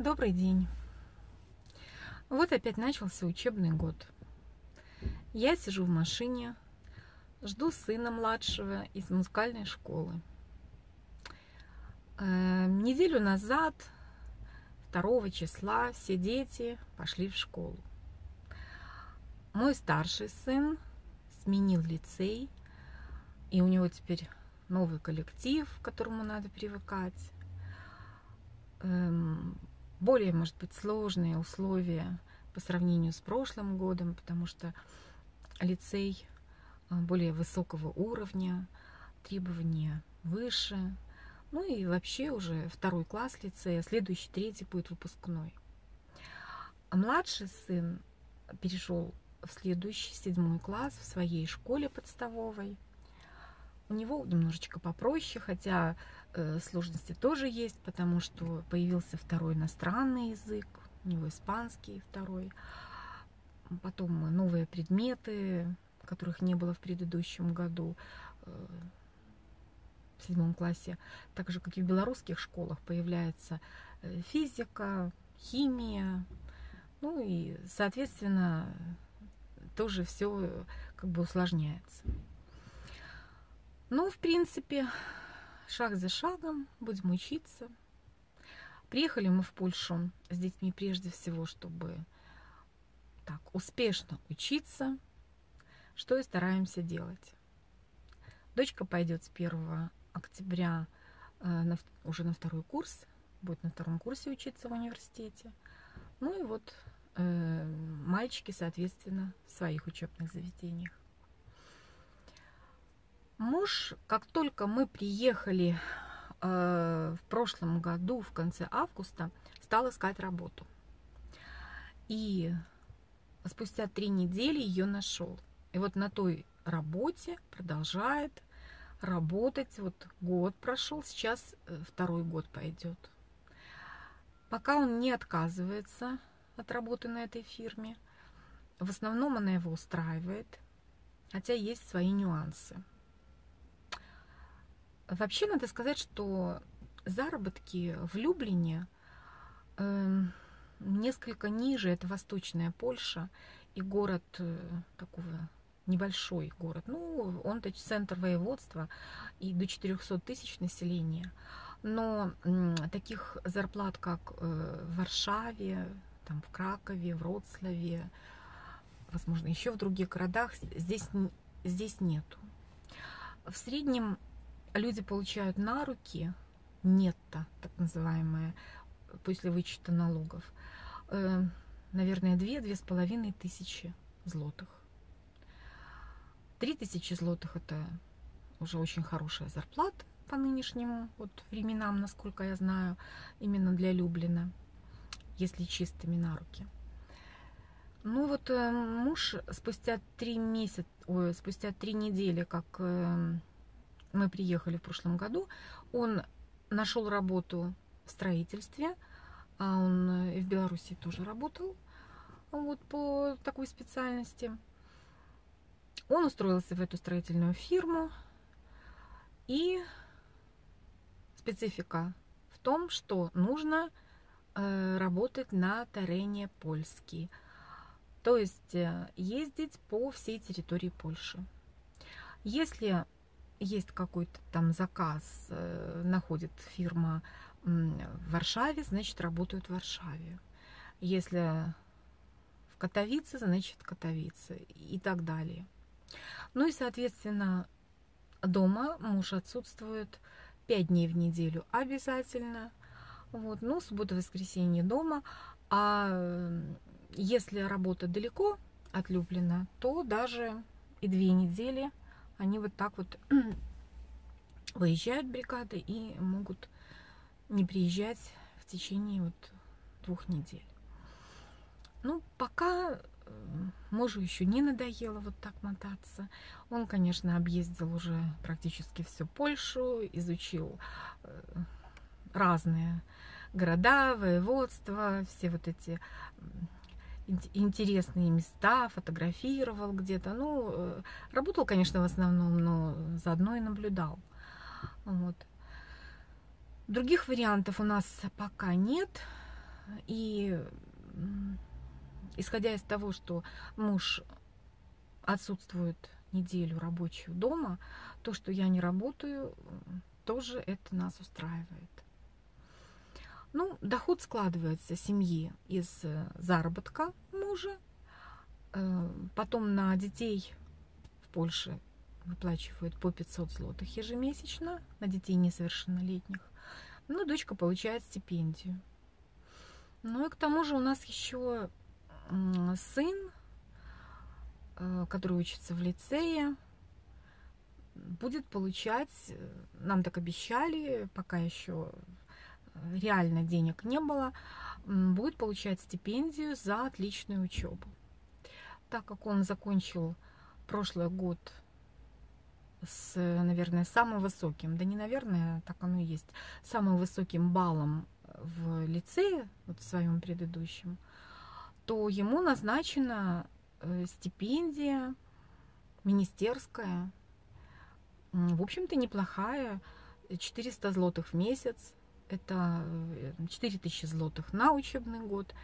Добрый день. Вот опять начался учебный год. Я сижу в машине, жду сына младшего из музыкальной школы. Э, неделю назад, 2 числа, все дети пошли в школу. Мой старший сын сменил лицей, и у него теперь новый коллектив, к которому надо привыкать. Более, может быть, сложные условия по сравнению с прошлым годом, потому что лицей э, более высокого уровня, требования выше. Ну и вообще уже второй класс лицея, следующий, третий будет выпускной. А младший сын перешел в следующий, седьмой класс в своей школе подставовой. У него немножечко попроще, хотя э, сложности тоже есть, потому что появился второй иностранный язык, у него испанский второй. Потом новые предметы, которых не было в предыдущем году э, в седьмом классе. Так же, как и в белорусских школах, появляется э, физика, химия. Ну и, соответственно, тоже все как бы усложняется. Ну, в принципе, шаг за шагом будем учиться. Приехали мы в Польшу с детьми прежде всего, чтобы так успешно учиться, что и стараемся делать. Дочка пойдет с 1 октября э, на, уже на второй курс, будет на втором курсе учиться в университете. Ну и вот э, мальчики, соответственно, в своих учебных заведениях. Муж, как только мы приехали э, в прошлом году, в конце августа, стал искать работу. И спустя три недели ее нашел. И вот на той работе продолжает работать. Вот год прошел, сейчас э, второй год пойдет. Пока он не отказывается от работы на этой фирме. В основном она его устраивает, хотя есть свои нюансы. Вообще надо сказать, что заработки в Люблине э, несколько ниже. Это Восточная Польша и город э, такого небольшой город. Ну, он то центр воеводства и до 400 тысяч населения. Но э, таких зарплат, как э, в Варшаве, там, в Кракове, в Вроцлаве, возможно, еще в других городах, здесь, здесь нету. В среднем люди получают на руки нетто, так называемое, после вычета налогов, э, наверное, две-две с половиной тысячи злотых. Три тысячи злотых – это уже очень хорошая зарплата по нынешним вот временам, насколько я знаю, именно для Люблина если чистыми на руки. Ну вот э, муж спустя три месяца, ой, спустя три недели, как э, мы приехали в прошлом году, он нашел работу в строительстве, а он э, и в Беларуси тоже работал вот по такой специальности. Он устроился в эту строительную фирму, и специфика в том, что нужно Э, работать на терене польский, то есть э, ездить по всей территории Польши. Если есть какой-то там заказ, э, находит фирма в Варшаве, значит работают в Варшаве. Если в Катовице, значит Катовице и так далее. Ну и, соответственно, дома муж отсутствует 5 дней в неделю обязательно – вот, ну, суббота, воскресенье дома. А если работа далеко от Люблина, то даже и две недели они вот так вот выезжают бригады и могут не приезжать в течение вот двух недель. Ну, пока мужу еще не надоело вот так мотаться. Он, конечно, объездил уже практически всю Польшу, изучил э, разные города, воеводства, все вот эти интересные места, фотографировал где-то. Ну, э, работал, конечно, в основном, но заодно и наблюдал. Вот. Других вариантов у нас пока нет. И исходя из того, что муж отсутствует неделю рабочую дома, то, что я не работаю, тоже это нас устраивает. Ну, доход складывается семьи из э, заработка мужа, э, потом на детей в Польше выплачивают по 500 злотых ежемесячно, на детей несовершеннолетних. Ну, дочка получает стипендию. Ну и к тому же у нас еще сын, э, который учится в лицее, будет получать, нам так обещали, пока еще реально денег не было, будет получать стипендию за отличную учебу. Так как он закончил прошлый год с, наверное, самым высоким, да не наверное, так оно и есть, самым высоким баллом в лицее, вот в своем предыдущем, то ему назначена э, стипендия министерская, в общем-то, неплохая, 400 злотых в месяц, это 4000 э, злотых на учебный год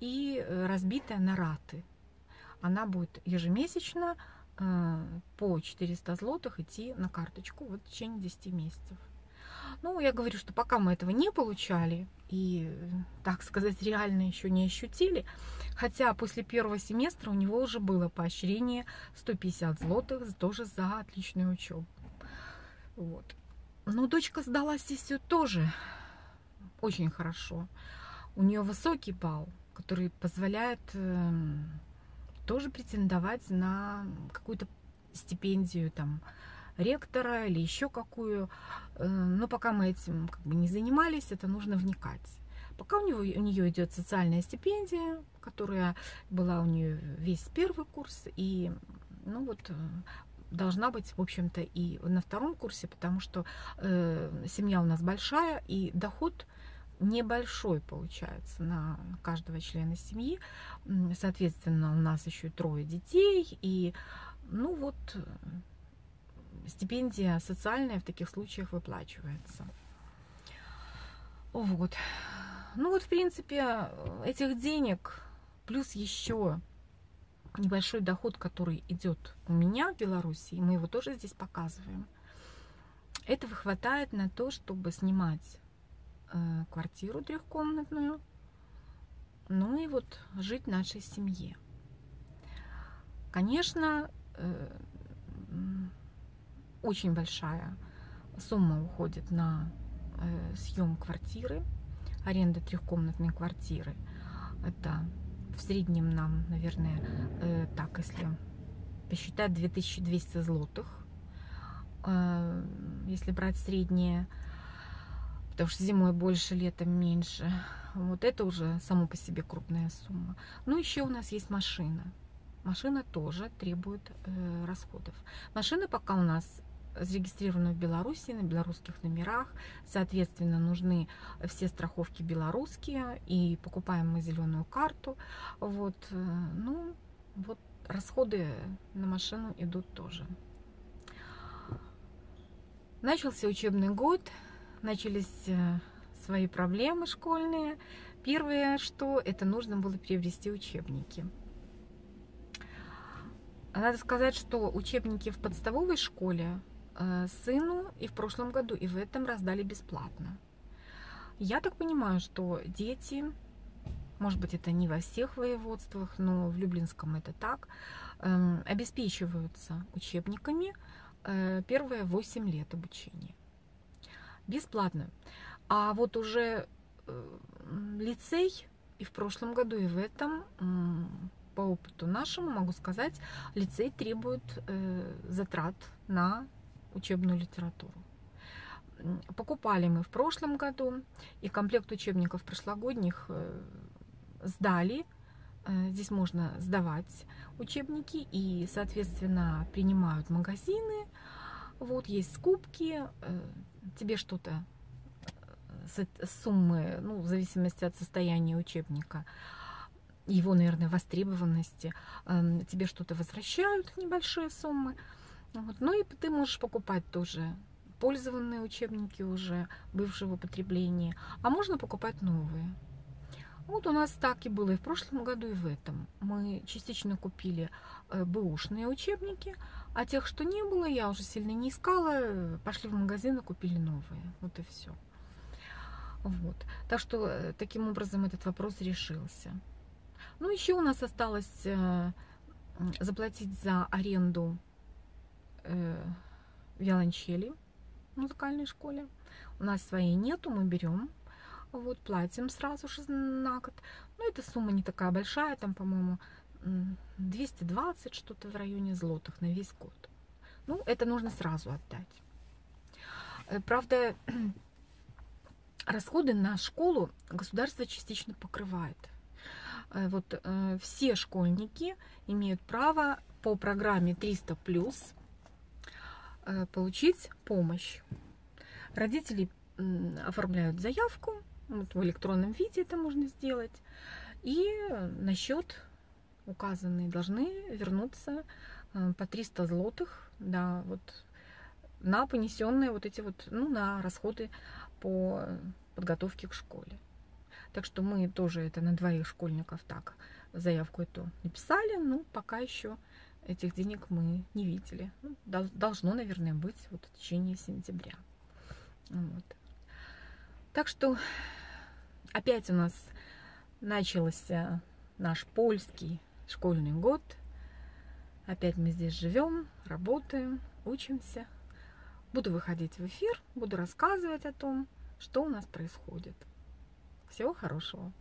и э, разбитая на раты. Она будет ежемесячно э, по 400 злотых идти на карточку вот в течение 10 месяцев. Ну, я говорю, что пока мы этого не получали и, так сказать, реально еще не ощутили, хотя после первого семестра у него уже было поощрение 150 злотых тоже за отличную учебу. Вот. Но дочка сдала сессию тоже очень хорошо. У нее высокий балл, который позволяет эм, тоже претендовать на какую-то стипендию там ректора или еще какую. Э, но пока мы этим как бы не занимались, это нужно вникать. Пока у, него, у нее идет социальная стипендия, которая была у нее весь первый курс, и ну вот э, должна быть, в общем-то, и на втором курсе, потому что э, семья у нас большая, и доход небольшой получается на каждого члена семьи. Соответственно, у нас еще трое детей. И, ну вот, стипендия социальная в таких случаях выплачивается. Вот. Ну вот, в принципе, этих денег, плюс еще небольшой доход, который идет у меня в Беларуси, мы его тоже здесь показываем, этого хватает на то, чтобы снимать Э, квартиру трехкомнатную, ну и вот жить нашей семье. Конечно, э, очень большая сумма уходит на э, съем квартиры, аренда трехкомнатной квартиры. Это в среднем нам, наверное, так, если посчитать 2200 злотых, если брать среднее, потому что зимой больше, летом меньше. Вот это уже само по себе крупная сумма. Ну, еще у нас есть машина. Машина тоже требует э, расходов. Машина пока у нас зарегистрирована в Беларуси на белорусских номерах. Соответственно, нужны все страховки белорусские. И покупаем мы зеленую карту. Вот, э, ну, вот расходы на машину идут тоже. Начался учебный год начались э, свои проблемы школьные. Первое, что это нужно было приобрести учебники. Надо сказать, что учебники в подставовой школе э, сыну и в прошлом году, и в этом раздали бесплатно. Я так понимаю, что дети, может быть, это не во всех воеводствах, но в Люблинском это так, эм, обеспечиваются учебниками э, первые 8 лет обучения бесплатно. А вот уже э, лицей и в прошлом году, и в этом, по опыту нашему, могу сказать, лицей требует э, затрат на учебную литературу. Покупали мы в прошлом году, и комплект учебников прошлогодних э, сдали. Здесь можно сдавать учебники, и, соответственно, принимают магазины. Вот есть скупки, тебе что-то э, суммы, ну, в зависимости от состояния учебника, его, наверное, востребованности, эм, тебе что-то возвращают, небольшие суммы. Вот. Ну и ты можешь покупать тоже пользованные учебники уже бывшего потребления, а можно покупать новые. Вот у нас так и было и в прошлом году, и в этом. Мы частично купили э, бэушные учебники, а тех, что не было, я уже сильно не искала. Пошли в магазин и купили новые. Вот и все. Вот. Так что э, таким образом этот вопрос решился. Ну, еще у нас осталось э, заплатить за аренду виолончели в музыкальной школе. У нас своей нету, мы берем вот, платим сразу же на год. Но эта сумма не такая большая, там, по-моему, 220 что-то в районе злотых на весь год. Ну, это нужно сразу отдать. Э, правда, расходы на школу государство частично покрывает. Э, вот э, все школьники имеют право по программе 300 плюс получить помощь. Родители оформляют заявку, вот в электронном виде это можно сделать. И на счет указанные должны вернуться э, по 300 злотых, да, вот на понесенные вот эти вот, ну, на расходы по подготовке к школе. Так что мы тоже это на двоих школьников так заявку эту написали, ну, пока еще этих денег мы не видели. Ну, должно, наверное, быть вот в течение сентября. Вот. Так что опять у нас начался наш польский школьный год. Опять мы здесь живем, работаем, учимся. Буду выходить в эфир, буду рассказывать о том, что у нас происходит. Всего хорошего!